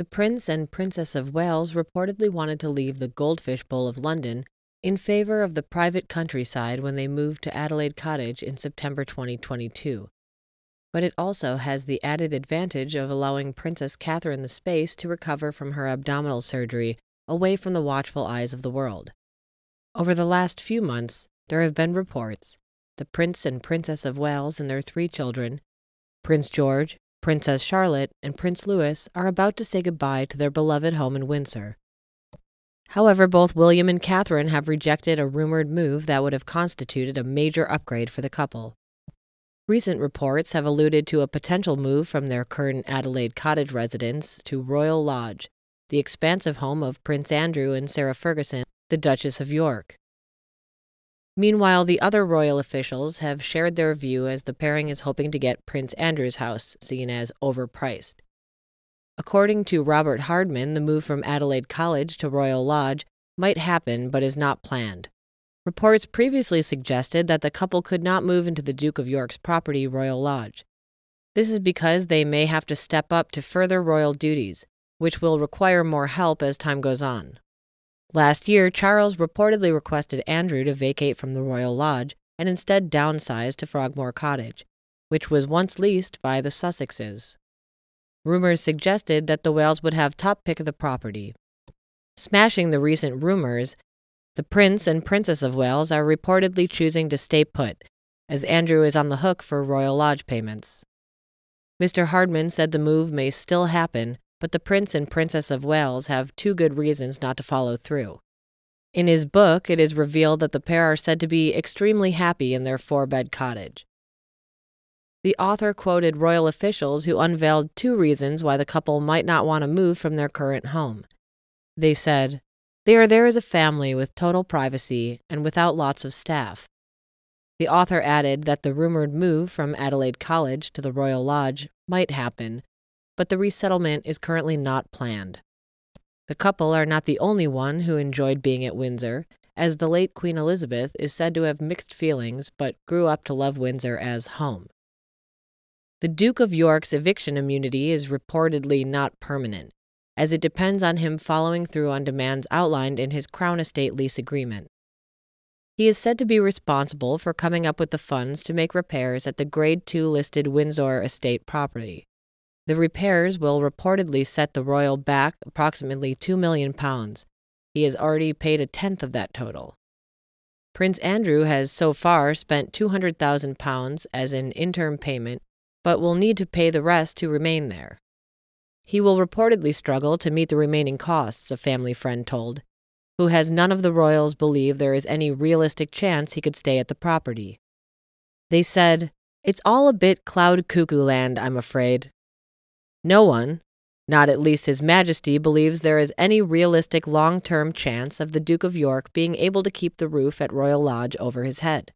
The Prince and Princess of Wales reportedly wanted to leave the Goldfish Bowl of London in favor of the private countryside when they moved to Adelaide Cottage in September 2022. But it also has the added advantage of allowing Princess Catherine the space to recover from her abdominal surgery away from the watchful eyes of the world. Over the last few months, there have been reports the Prince and Princess of Wales and their three children, Prince George, Princess Charlotte, and Prince Louis, are about to say goodbye to their beloved home in Windsor. However, both William and Catherine have rejected a rumored move that would have constituted a major upgrade for the couple. Recent reports have alluded to a potential move from their current Adelaide Cottage residence to Royal Lodge, the expansive home of Prince Andrew and Sarah Ferguson, the Duchess of York. Meanwhile, the other royal officials have shared their view as the pairing is hoping to get Prince Andrew's house seen as overpriced. According to Robert Hardman, the move from Adelaide Cottage to Royal Lodge might happen but is not planned. Reports previously suggested that the couple could not move into the Duke of York's property, Royal Lodge. This is because they may have to step up to further royal duties, which will require more help as time goes on. Last year, Charles reportedly requested Andrew to vacate from the Royal Lodge and instead downsize to Frogmore Cottage, which was once leased by the Sussexes. Rumors suggested that the Wales would have top pick of the property. Smashing the recent rumors, the Prince and Princess of Wales are reportedly choosing to stay put, as Andrew is on the hook for Royal Lodge payments. Mr. Hardman said the move may still happen, but the Prince and Princess of Wales have two good reasons not to follow through. In his book, it is revealed that the pair are said to be extremely happy in their four bed cottage. The author quoted royal officials who unveiled two reasons why the couple might not want to move from their current home. They said, They are there as a family with total privacy and without lots of staff. The author added that the rumored move from Adelaide Cottage to the Royal Lodge might happen, but the resettlement is currently not planned. The couple are not the only one who enjoyed being at Windsor, as the late Queen Elizabeth is said to have mixed feelings but grew up to love Windsor as home. The Duke of York's eviction immunity is reportedly not permanent, as it depends on him following through on demands outlined in his Crown Estate lease agreement. He is said to be responsible for coming up with the funds to make repairs at the Grade 2 listed Windsor Estate property. The repairs will reportedly set the royal back approximately 2 million pounds. He has already paid a tenth of that total. Prince Andrew has so far spent 200,000 pounds as an interim payment, but will need to pay the rest to remain there. He will reportedly struggle to meet the remaining costs, a family friend told, who has none of the royals believe there is any realistic chance he could stay at the property. They said, It's all a bit cloud cuckoo land, I'm afraid. No one, not at least His Majesty, believes there is any realistic long term chance of the Duke of York being able to keep the roof at Royal Lodge over his head.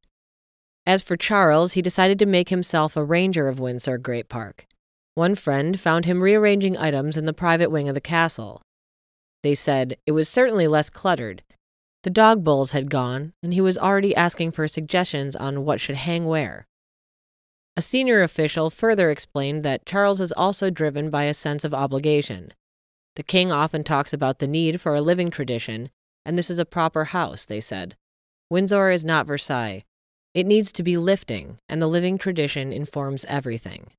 As for Charles, he decided to make himself a ranger of Windsor Great Park. One friend found him rearranging items in the private wing of the castle. They said it was certainly less cluttered. The dog bowls had gone, and he was already asking for suggestions on what should hang where. A senior official further explained that Charles is also driven by a sense of obligation. The king often talks about the need for a living tradition, and this is a proper house, they said. Windsor is not Versailles. It needs to be lifting, and the living tradition informs everything.